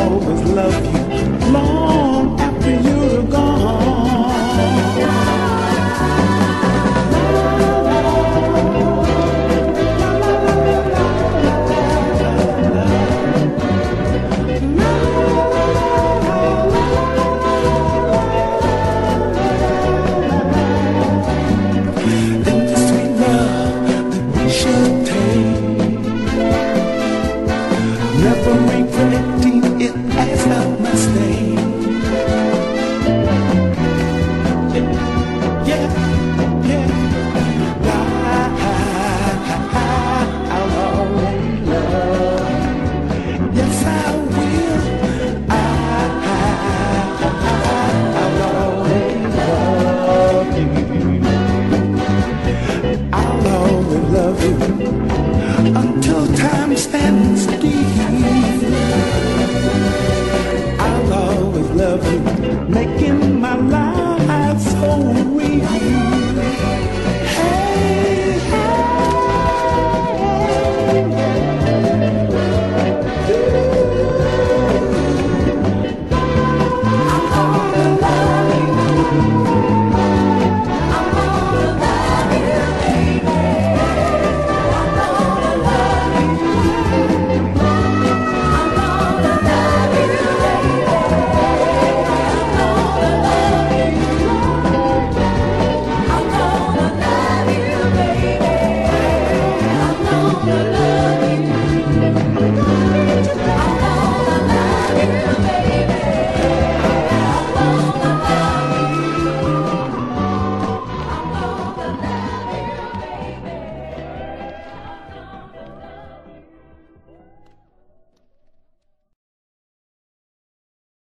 always love you. lives so real.